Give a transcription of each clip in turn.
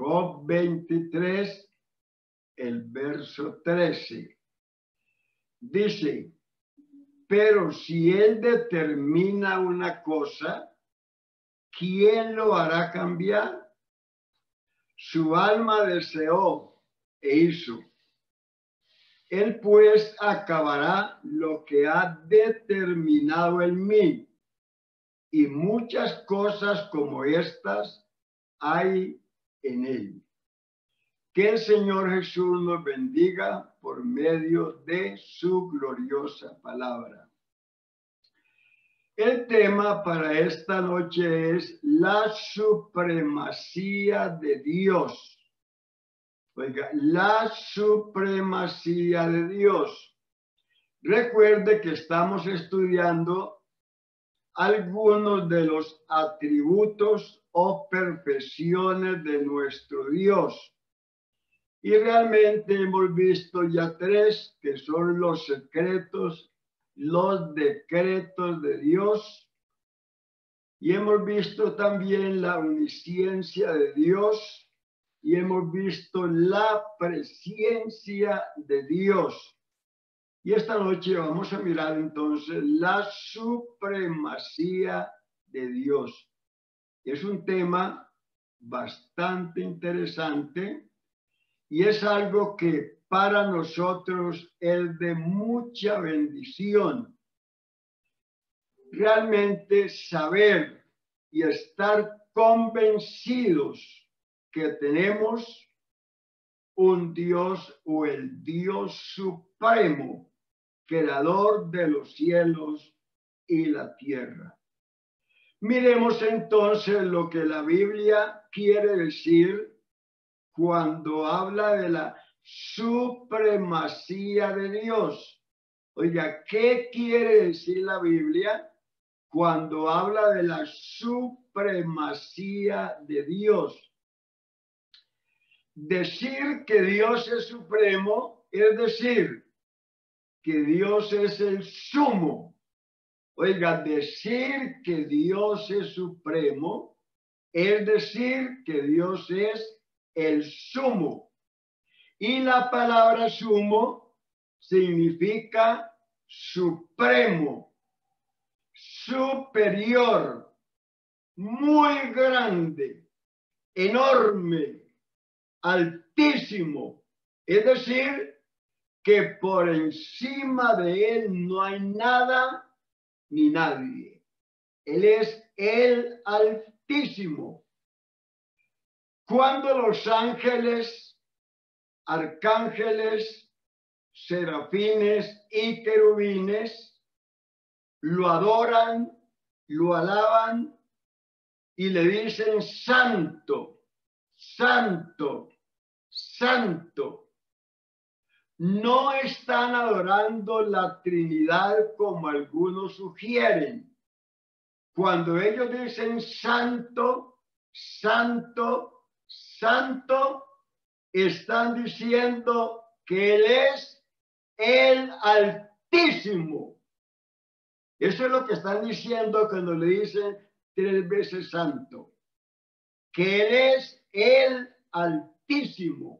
Job 23, el verso 13. Dice, pero si él determina una cosa, ¿quién lo hará cambiar? Su alma deseó e hizo. Él pues acabará lo que ha determinado en mí. Y muchas cosas como estas hay en él. Que el Señor Jesús nos bendiga por medio de su gloriosa palabra. El tema para esta noche es la supremacía de Dios. Oiga, la supremacía de Dios. Recuerde que estamos estudiando algunos de los atributos o perfecciones de nuestro Dios. Y realmente hemos visto ya tres que son los secretos, los decretos de Dios. Y hemos visto también la omnisciencia de Dios y hemos visto la presencia de Dios. Y esta noche vamos a mirar entonces la supremacía de Dios. Es un tema bastante interesante y es algo que para nosotros es de mucha bendición. Realmente saber y estar convencidos que tenemos un Dios o el Dios supremo, creador de los cielos y la tierra. Miremos entonces lo que la Biblia quiere decir cuando habla de la supremacía de Dios. Oiga, ¿qué quiere decir la Biblia cuando habla de la supremacía de Dios? Decir que Dios es supremo es decir que Dios es el sumo. Oiga, decir que Dios es supremo es decir que Dios es el sumo. Y la palabra sumo significa supremo, superior, muy grande, enorme, altísimo. Es decir, que por encima de él no hay nada ni nadie. Él es el altísimo. Cuando los ángeles, arcángeles, serafines y querubines lo adoran, lo alaban y le dicen santo, santo, santo. No están adorando la Trinidad como algunos sugieren. Cuando ellos dicen santo, santo, santo, están diciendo que Él es el Altísimo. Eso es lo que están diciendo cuando le dicen tres veces santo. Que Él es el Altísimo.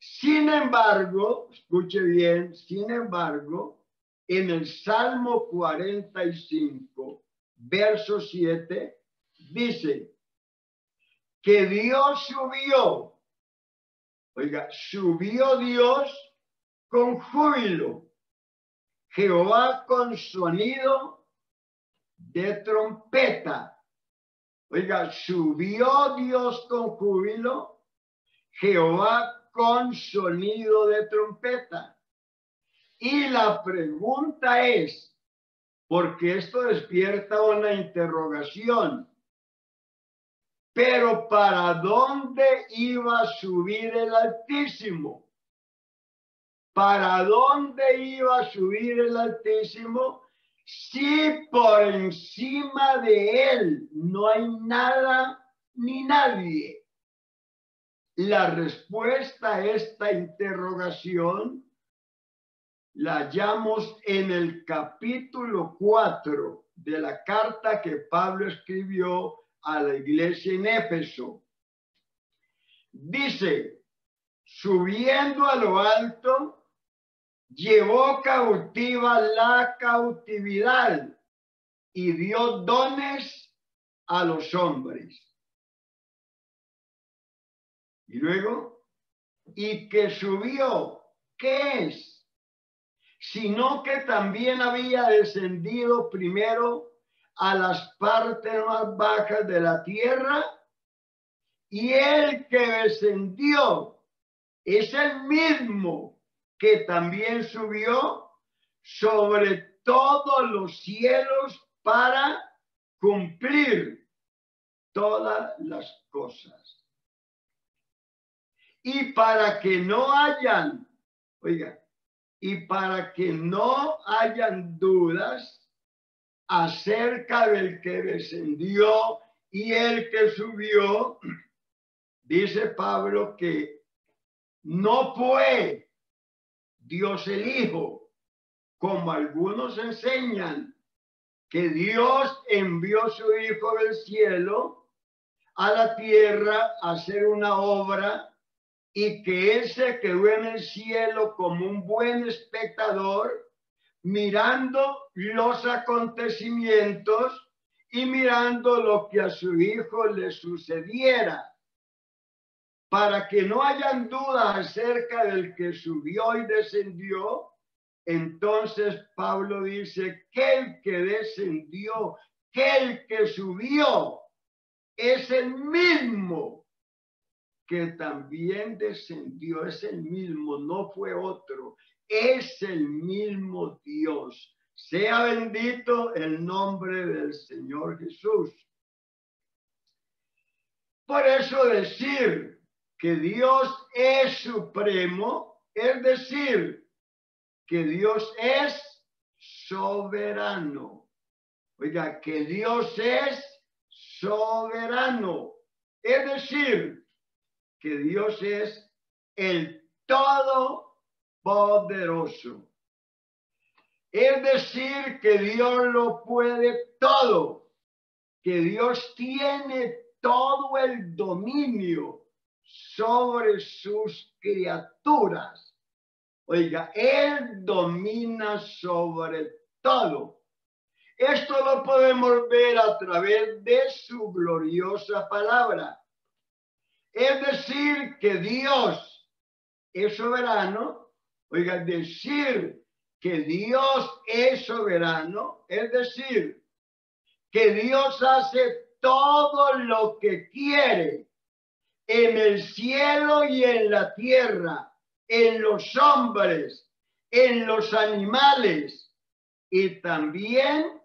Sin embargo, escuche bien, sin embargo, en el Salmo 45, verso 7, dice, que Dios subió. Oiga, subió Dios con júbilo. Jehová con sonido de trompeta. Oiga, subió Dios con júbilo. Jehová con sonido de trompeta. Y la pregunta es, porque esto despierta una interrogación. Pero ¿para dónde iba a subir el Altísimo? ¿Para dónde iba a subir el Altísimo? Si por encima de él no hay nada ni nadie. La respuesta a esta interrogación la hallamos en el capítulo 4 de la carta que Pablo escribió a la iglesia en Éfeso. Dice, subiendo a lo alto, llevó cautiva la cautividad y dio dones a los hombres. Y luego, y que subió, ¿qué es? Sino que también había descendido primero a las partes más bajas de la tierra y el que descendió es el mismo que también subió sobre todos los cielos para cumplir todas las cosas. Y para que no hayan, oiga, y para que no hayan dudas acerca del que descendió y el que subió, dice Pablo que no fue Dios el Hijo, como algunos enseñan, que Dios envió su Hijo del cielo a la tierra a hacer una obra y que Él se quedó en el cielo como un buen espectador, mirando los acontecimientos y mirando lo que a su Hijo le sucediera para que no hayan dudas acerca del que subió y descendió, entonces Pablo dice que el que descendió, que el que subió, es el mismo que también descendió, es el mismo, no fue otro, es el mismo Dios. Sea bendito el nombre del Señor Jesús. Por eso decir, que Dios es supremo, es decir, que Dios es soberano. Oiga, que Dios es soberano. Es decir, que Dios es el todopoderoso. Es decir, que Dios lo puede todo, que Dios tiene todo el dominio sobre sus criaturas. Oiga, Él domina sobre todo. Esto lo podemos ver a través de su gloriosa palabra. Es decir, que Dios es soberano. Oiga, decir que Dios es soberano, es decir, que Dios hace todo lo que quiere en el cielo y en la tierra, en los hombres, en los animales y también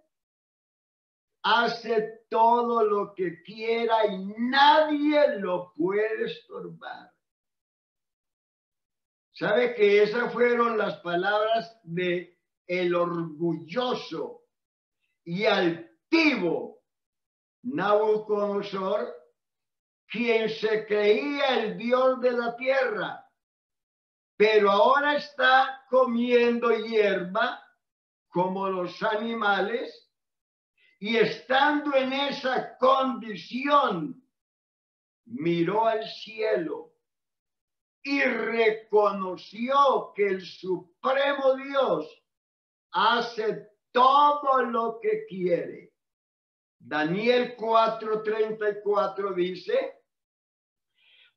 hace todo lo que quiera y nadie lo puede estorbar. ¿Sabe que esas fueron las palabras de el orgulloso y altivo Nabucodonosor quien se creía el Dios de la tierra, pero ahora está comiendo hierba como los animales y estando en esa condición, miró al cielo y reconoció que el Supremo Dios hace todo lo que quiere. Daniel 4:34 dice,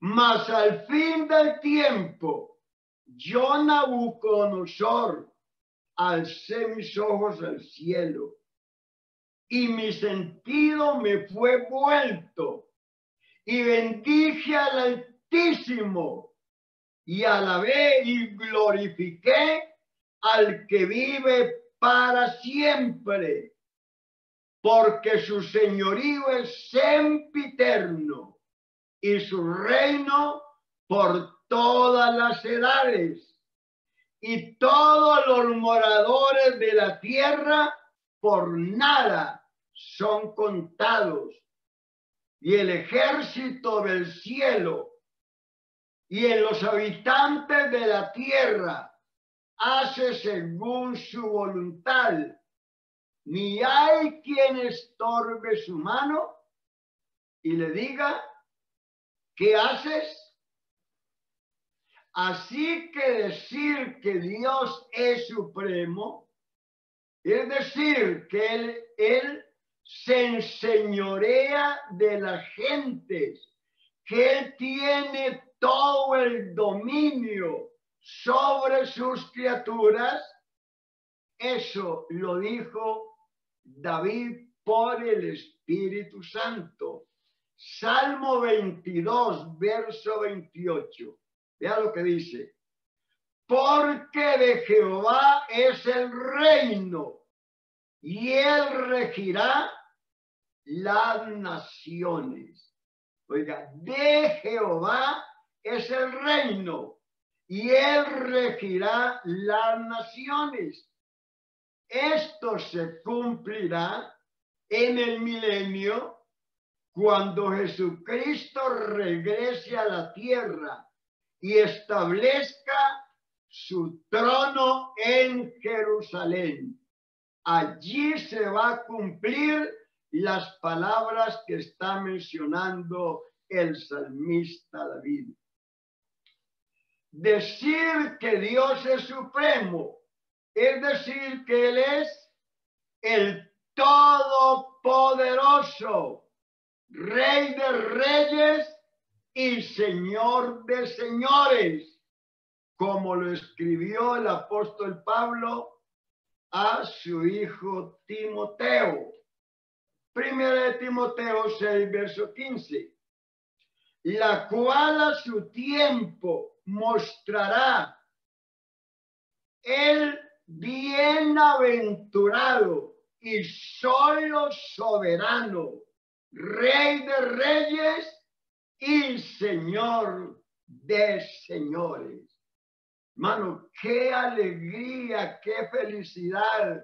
mas al fin del tiempo, yo Nabucodonosor alcé mis ojos al cielo y mi sentido me fue vuelto y bendije al Altísimo y alabé y glorifiqué al que vive para siempre porque su señorío es sempiterno y su reino por todas las edades. Y todos los moradores de la tierra por nada son contados. Y el ejército del cielo y en los habitantes de la tierra hace según su voluntad ni hay quien estorbe su mano y le diga, ¿qué haces? Así que decir que Dios es supremo, es decir, que Él, él se enseñorea de las gentes, que Él tiene todo el dominio sobre sus criaturas, eso lo dijo David por el Espíritu Santo. Salmo 22, verso 28. Vea lo que dice. Porque de Jehová es el reino y él regirá las naciones. Oiga, de Jehová es el reino y él regirá las naciones. Esto se cumplirá en el milenio cuando Jesucristo regrese a la tierra y establezca su trono en Jerusalén. Allí se va a cumplir las palabras que está mencionando el salmista David. Decir que Dios es supremo, es decir, que Él es el todopoderoso, Rey de reyes y Señor de señores, como lo escribió el apóstol Pablo a su hijo Timoteo. Primero de Timoteo 6, verso 15. La cual a su tiempo mostrará el bienaventurado y solo soberano, rey de reyes y Señor de señores. Hermano, qué alegría, qué felicidad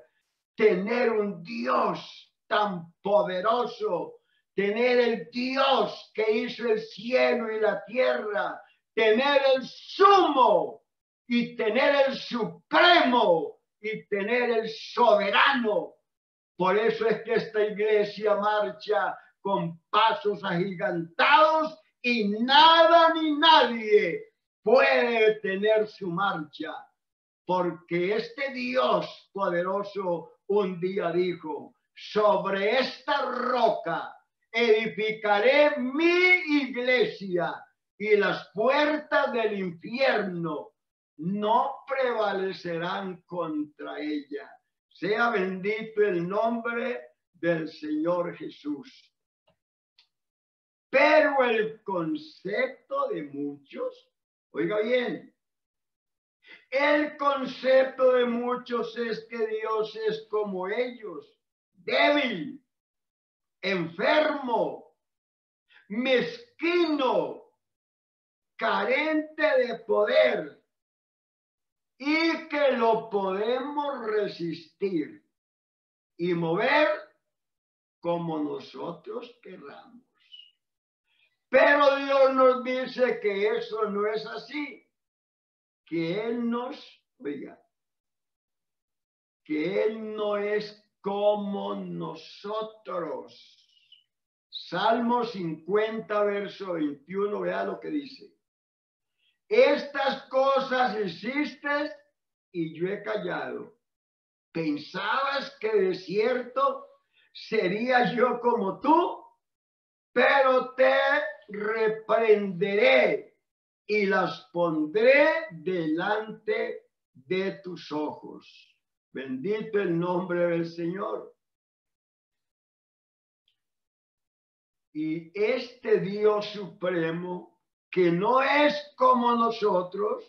tener un Dios tan poderoso, tener el Dios que hizo el cielo y la tierra, tener el sumo y tener el supremo y tener el soberano. Por eso es que esta iglesia marcha con pasos agigantados y nada ni nadie puede tener su marcha, porque este Dios poderoso un día dijo, sobre esta roca edificaré mi iglesia y las puertas del infierno no prevalecerán contra ella. Sea bendito el nombre del Señor Jesús. Pero el concepto de muchos, oiga bien, el concepto de muchos es que Dios es como ellos, débil, enfermo, mezquino, carente de poder. Y que lo podemos resistir y mover como nosotros queramos. Pero Dios nos dice que eso no es así, que Él nos, oiga, que Él no es como nosotros. Salmo 50, verso 21, vea lo que dice. Estas cosas hiciste y yo he callado. ¿Pensabas que de cierto sería yo como tú? Pero te reprenderé y las pondré delante de tus ojos. Bendito el nombre del Señor. Y este Dios supremo, que no es como nosotros,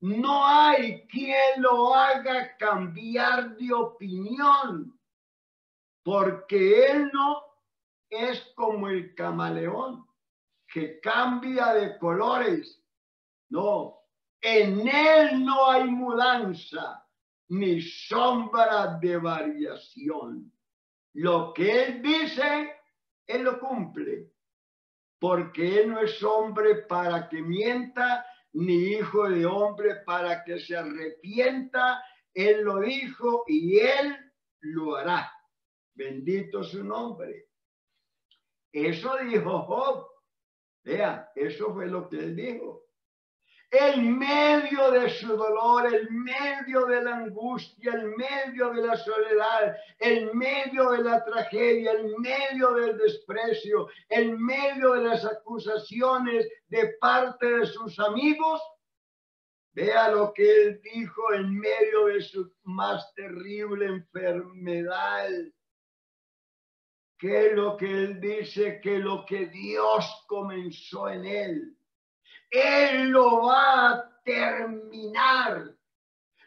no hay quien lo haga cambiar de opinión, porque Él no es como el camaleón que cambia de colores. No, en él no hay mudanza ni sombra de variación. Lo que él dice, él lo cumple, porque él no es hombre para que mienta, ni hijo de hombre para que se arrepienta. Él lo dijo y él lo hará. Bendito su nombre. Eso dijo Job. Eso fue lo que él dijo. en medio de su dolor, en medio de la angustia, en medio de la soledad, en medio de la tragedia, en medio del desprecio, en medio de las acusaciones de parte de sus amigos, vea lo que él dijo en medio de su más terrible enfermedad. Que lo que él dice, que lo que Dios comenzó en él él lo va a terminar.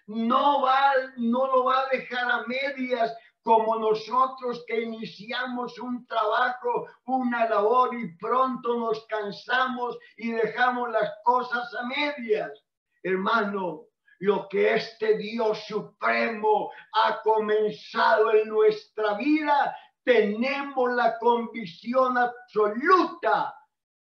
No, va, no lo va a dejar a medias como nosotros que iniciamos un trabajo, una labor y pronto nos cansamos y dejamos las cosas a medias. Hermano, lo que este Dios supremo ha comenzado en nuestra vida, tenemos la convicción absoluta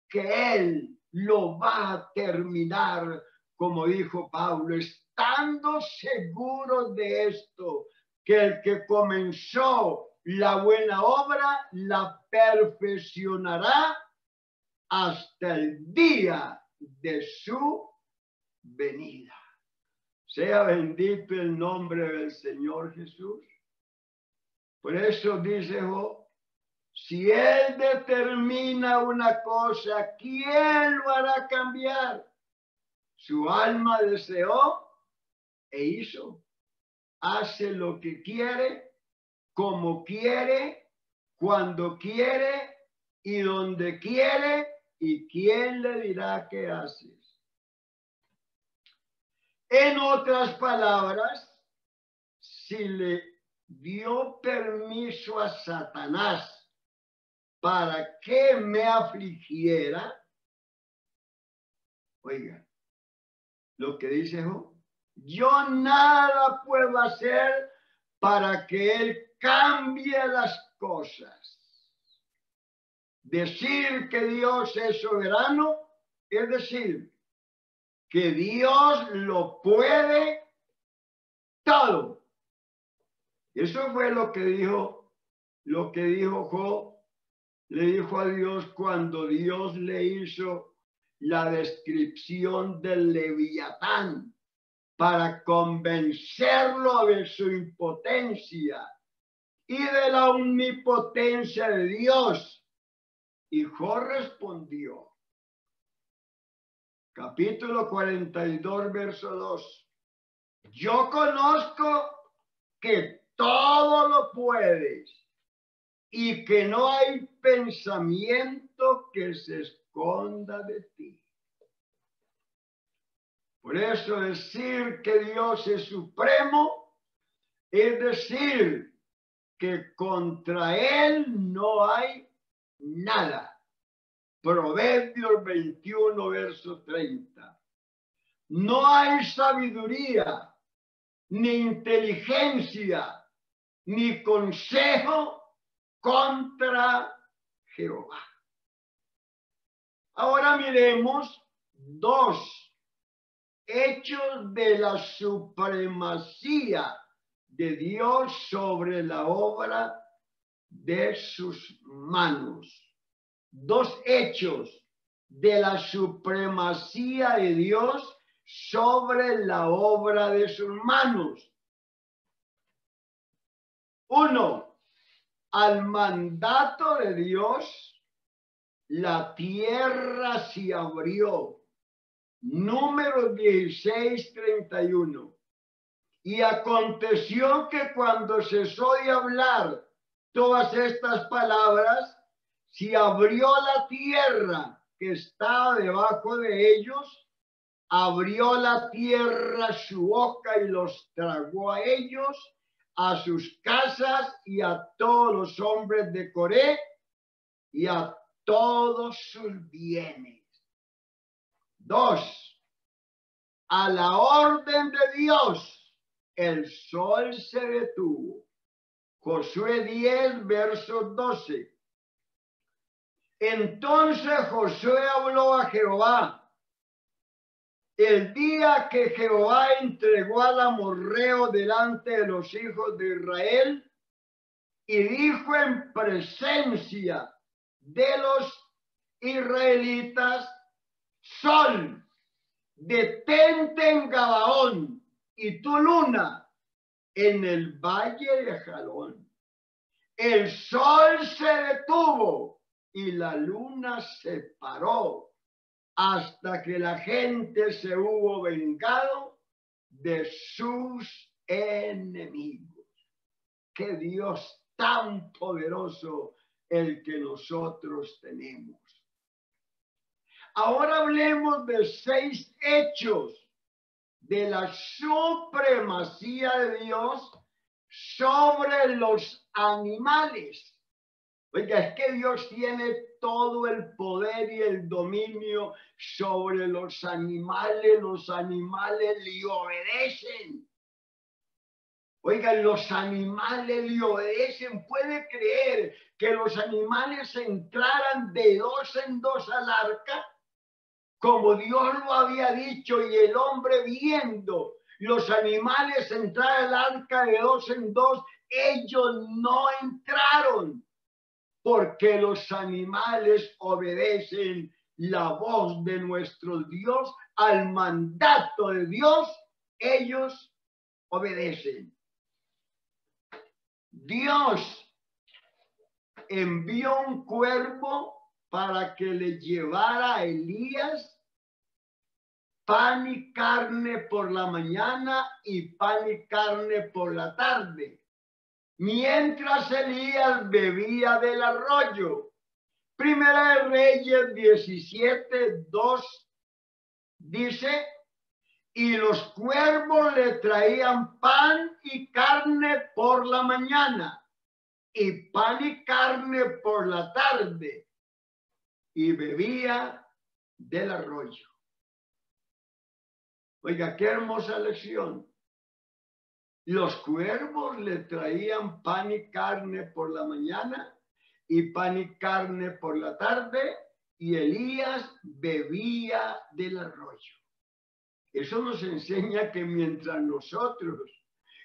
que Él lo va a terminar, como dijo Pablo, estando seguro de esto, que el que comenzó la buena obra la perfeccionará hasta el día de su venida. Sea bendito el nombre del Señor Jesús. Por eso dice si Él determina una cosa, ¿quién lo hará cambiar? Su alma deseó e hizo. Hace lo que quiere, como quiere, cuando quiere y donde quiere. ¿Y quién le dirá qué haces? En otras palabras, si le dio permiso a Satanás para que me afligiera. Oiga, lo que dice yo nada puedo hacer para que él cambie las cosas. Decir que Dios es soberano es decir que Dios lo puede todo. Eso fue lo que dijo, lo que dijo Job le dijo a Dios cuando Dios le hizo la descripción del leviatán para convencerlo de su impotencia y de la omnipotencia de Dios. Y Job respondió, capítulo 42, verso 2, yo conozco que todo lo puedes y que no hay pensamiento que se esconda de ti. Por eso decir que Dios es supremo es decir que contra Él no hay nada. Proverbios 21, verso 30. No hay sabiduría, ni inteligencia, ni consejo contra Jehová. Ahora miremos dos hechos de la supremacía de Dios sobre la obra de sus manos. Dos hechos de la supremacía de Dios sobre la obra de sus manos. Uno, al mandato de Dios, la tierra se abrió. Número 16, 31. Y aconteció que cuando cesó de hablar todas estas palabras, se abrió la tierra que estaba debajo de ellos, abrió la tierra su boca y los tragó a ellos a sus casas y a todos los hombres de Coré y a todos sus bienes. Dos, a la orden de Dios, el sol se detuvo. Josué 10, verso 12. Entonces Josué habló a Jehová el día que Jehová entregó al amorreo delante de los hijos de Israel y dijo en presencia de los israelitas, sol, detente en Gabaón y tu luna en el valle de Jalón. El sol se detuvo y la luna se paró hasta que la gente se hubo vengado de sus enemigos. Qué Dios tan poderoso el que nosotros tenemos. Ahora hablemos de seis hechos de la supremacía de Dios sobre los animales. Oiga, es que Dios tiene todo el poder y el dominio sobre los animales. Los animales le obedecen. Oiga, los animales le obedecen. Puede creer que los animales entraran de dos en dos al arca como Dios lo había dicho y el hombre viendo los animales entrar al arca de dos en dos, ellos no entraron porque los animales obedecen la voz de nuestro Dios, al mandato de Dios, ellos obedecen. Dios envió un cuervo para que le llevara a Elías pan y carne por la mañana y pan y carne por la tarde, mientras Elías bebía del arroyo. Primera de Reyes 17, 2 dice, y los cuervos le traían pan y carne por la mañana y pan y carne por la tarde, y bebía del arroyo. Oiga, qué hermosa lección. Los cuervos le traían pan y carne por la mañana y pan y carne por la tarde y Elías bebía del arroyo. Eso nos enseña que mientras nosotros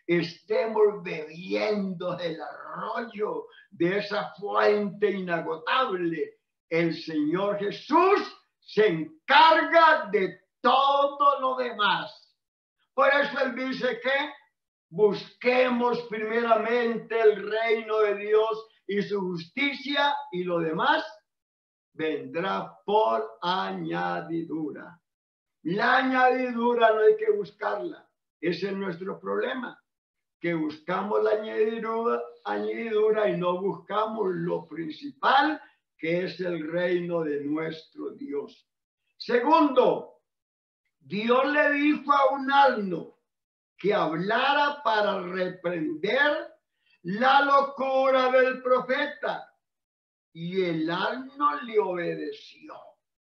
estemos bebiendo del arroyo, de esa fuente inagotable, el Señor Jesús se encarga de todo lo demás. Por eso él dice que busquemos primeramente el reino de Dios y su justicia y lo demás vendrá por añadidura. La añadidura no hay que buscarla. Ese es nuestro problema, que buscamos la añadidura, añadidura y no buscamos lo principal, que es el reino de nuestro Dios. Segundo, Dios le dijo a un alno que hablara para reprender la locura del profeta. Y el alno le obedeció.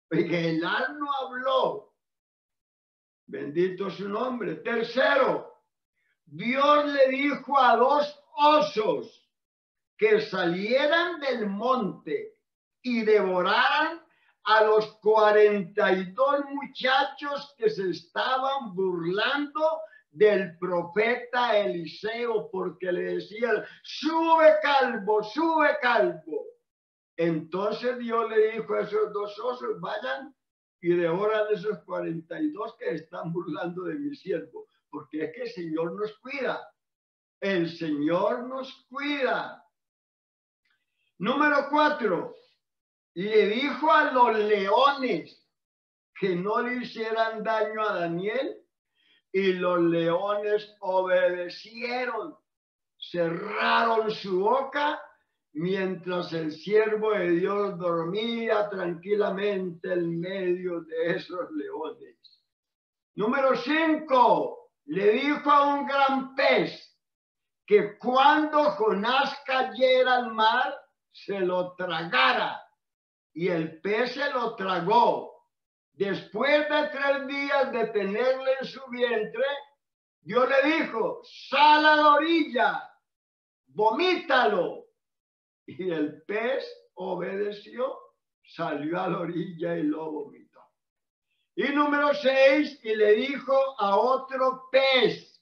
Porque el alno habló. Bendito su nombre. Tercero, Dios le dijo a dos osos que salieran del monte y devoraran a los 42 muchachos que se estaban burlando del profeta Eliseo porque le decían, sube calvo, sube calvo. Entonces Dios le dijo a esos dos osos, vayan y devoran esos 42 que están burlando de mi siervo, porque es que el Señor nos cuida. El Señor nos cuida. Número cuatro, le dijo a los leones que no le hicieran daño a Daniel y los leones obedecieron, cerraron su boca mientras el siervo de Dios dormía tranquilamente en medio de esos leones. Número cinco, le dijo a un gran pez que cuando Jonás cayera al mar, se lo tragara y el pez se lo tragó. Después de tres días de tenerle en su vientre, Dios le dijo, sal a la orilla, vomítalo. Y el pez obedeció, salió a la orilla y lo vomitó. Y número seis, y le dijo a otro pez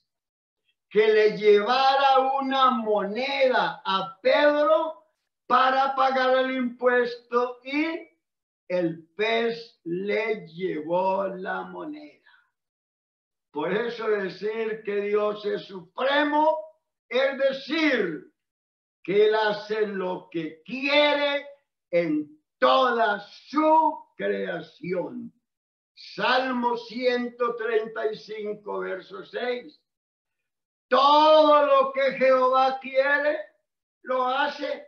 que le llevara una moneda a Pedro para pagar el impuesto y el pez le llevó la moneda. Por eso decir que Dios es supremo es decir que Él hace lo que quiere en toda su creación. Salmo 135, verso 6. Todo lo que Jehová quiere, lo hace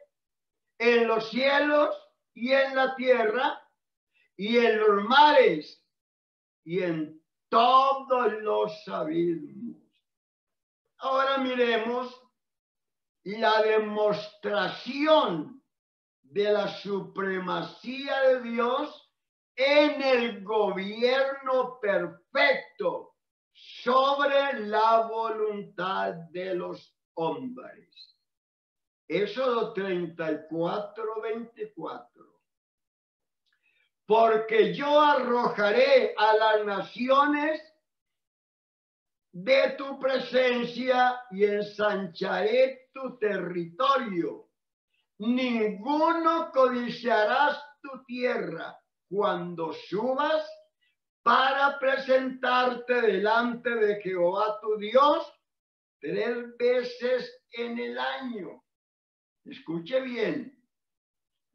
en los cielos y en la tierra y en los mares y en todos los abismos. Ahora miremos la demostración de la supremacía de Dios en el gobierno perfecto sobre la voluntad de los hombres. Éxodo 34, 24 porque yo arrojaré a las naciones de tu presencia y ensancharé tu territorio. Ninguno codiciarás tu tierra cuando subas para presentarte delante de Jehová tu Dios tres veces en el año. Escuche bien,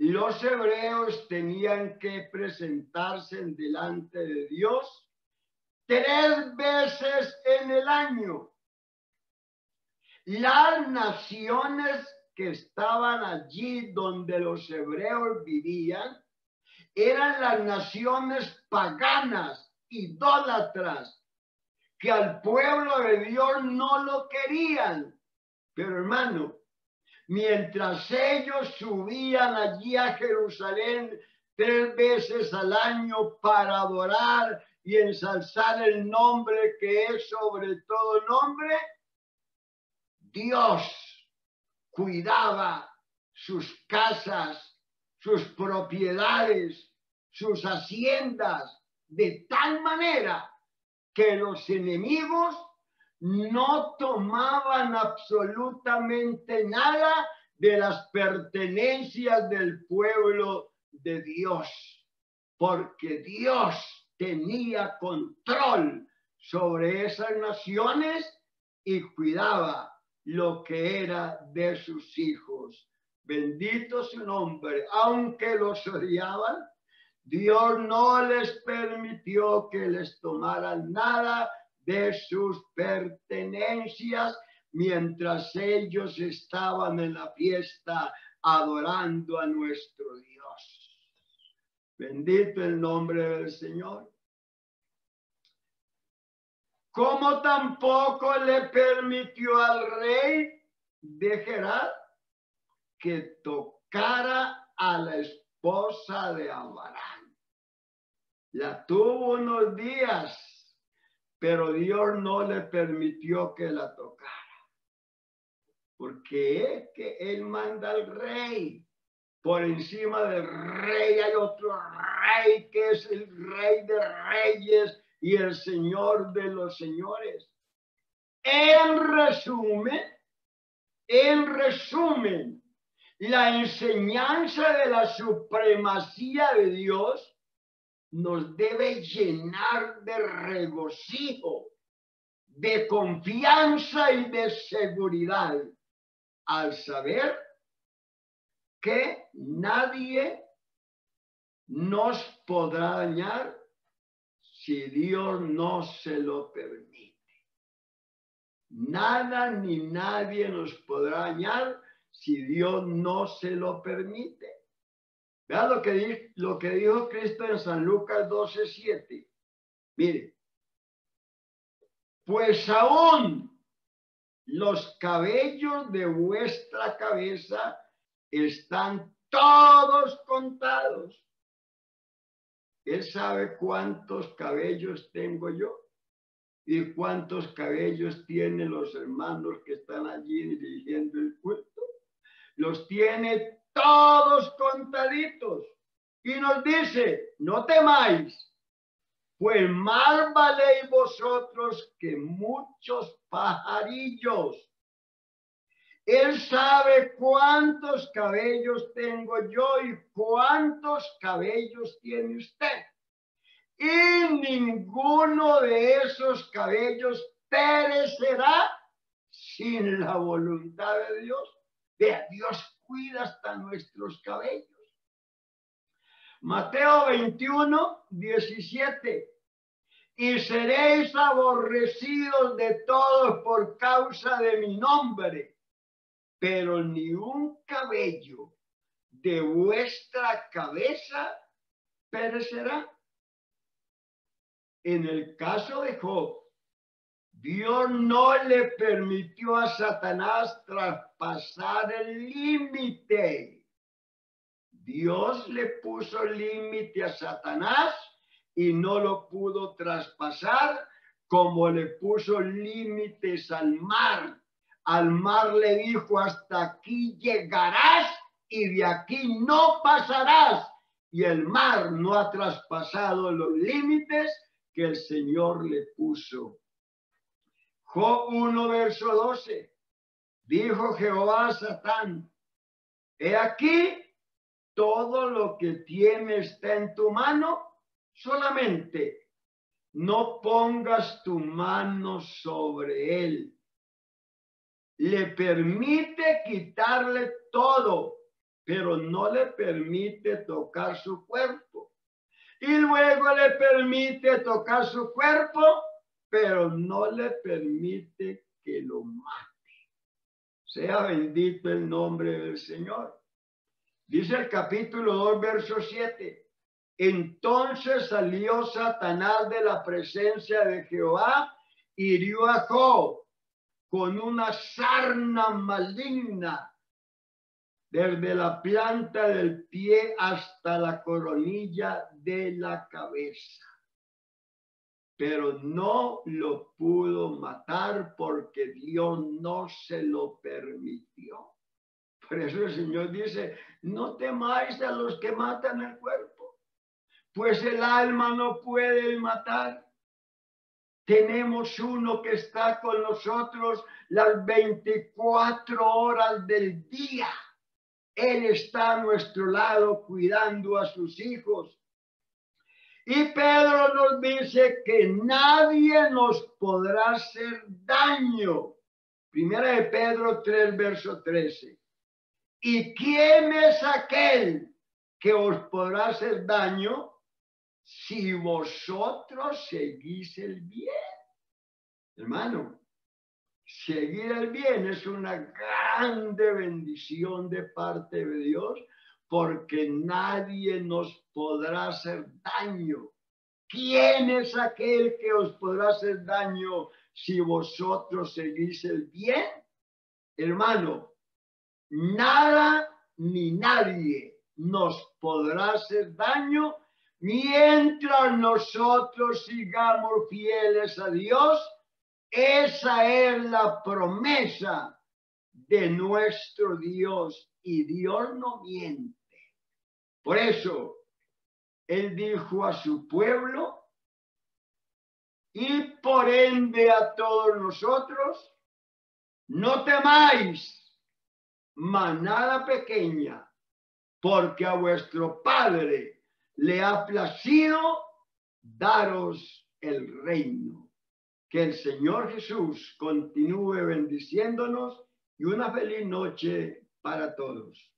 los hebreos tenían que presentarse delante de Dios tres veces en el año. Las naciones que estaban allí donde los hebreos vivían eran las naciones paganas, idólatras, que al pueblo de Dios no lo querían. Pero hermano, mientras ellos subían allí a Jerusalén tres veces al año para adorar y ensalzar el nombre que es sobre todo nombre, Dios cuidaba sus casas, sus propiedades, sus haciendas, de tal manera que los enemigos no tomaban absolutamente nada de las pertenencias del pueblo de Dios, porque Dios tenía control sobre esas naciones y cuidaba lo que era de sus hijos. Bendito su nombre, aunque los odiaban, Dios no les permitió que les tomaran nada de sus pertenencias mientras ellos estaban en la fiesta adorando a nuestro Dios. Bendito el nombre del Señor. Como tampoco le permitió al rey de Gerar que tocara a la esposa de Abraham. La tuvo unos días pero Dios no le permitió que la tocara. Porque es que Él manda al rey. Por encima del rey hay otro rey que es el rey de reyes y el señor de los señores. En resumen, en resumen, la enseñanza de la supremacía de Dios nos debe llenar de regocijo, de confianza y de seguridad al saber que nadie nos podrá dañar si Dios no se lo permite. Nada ni nadie nos podrá dañar si Dios no se lo permite. Vean lo que, lo que dijo Cristo en San Lucas 12, 7. Mire, pues aún los cabellos de vuestra cabeza están todos contados. Él sabe cuántos cabellos tengo yo y cuántos cabellos tienen los hermanos que están allí dirigiendo el culto. Los tiene todos contaditos. Y nos dice, no temáis, pues más valéis vosotros que muchos pajarillos. Él sabe cuántos cabellos tengo yo y cuántos cabellos tiene usted. Y ninguno de esos cabellos perecerá sin la voluntad de Dios. Vea, Dios cuida hasta nuestros cabellos. Mateo 21, 17. Y seréis aborrecidos de todos por causa de mi nombre, pero ni un cabello de vuestra cabeza perecerá. En el caso de Job, Dios no le permitió a Satanás traspasar el límite. Dios le puso límite a Satanás y no lo pudo traspasar como le puso límites al mar. Al mar le dijo, hasta aquí llegarás y de aquí no pasarás. Y el mar no ha traspasado los límites que el Señor le puso. Job 1, verso 12. Dijo Jehová a Satán, he aquí todo lo que tiene está en tu mano, solamente no pongas tu mano sobre él. Le permite quitarle todo, pero no le permite tocar su cuerpo. Y luego le permite tocar su cuerpo, pero no le permite que lo mate. Sea bendito el nombre del Señor. Dice el capítulo 2, verso 7. Entonces salió Satanás de la presencia de Jehová y hirió a Job con una sarna maligna desde la planta del pie hasta la coronilla de la cabeza pero no lo pudo matar porque Dios no se lo permitió. Por eso el Señor dice, no temáis a los que matan el cuerpo, pues el alma no puede matar. Tenemos uno que está con nosotros las 24 horas del día. Él está a nuestro lado cuidando a sus hijos y Pedro nos dice que nadie nos podrá hacer daño. Primera de Pedro 3, verso 13. ¿Y quién es aquel que os podrá hacer daño si vosotros seguís el bien? Hermano, seguir el bien es una grande bendición de parte de Dios porque nadie nos podrá hacer daño. ¿Quién es aquel que os podrá hacer daño si vosotros seguís el bien? Hermano, nada ni nadie nos podrá hacer daño mientras nosotros sigamos fieles a Dios. Esa es la promesa de nuestro Dios y Dios no miente. Por eso, él dijo a su pueblo y por ende a todos nosotros, no temáis manada pequeña, porque a vuestro Padre le ha placido daros el reino. Que el Señor Jesús continúe bendiciéndonos y una feliz noche para todos.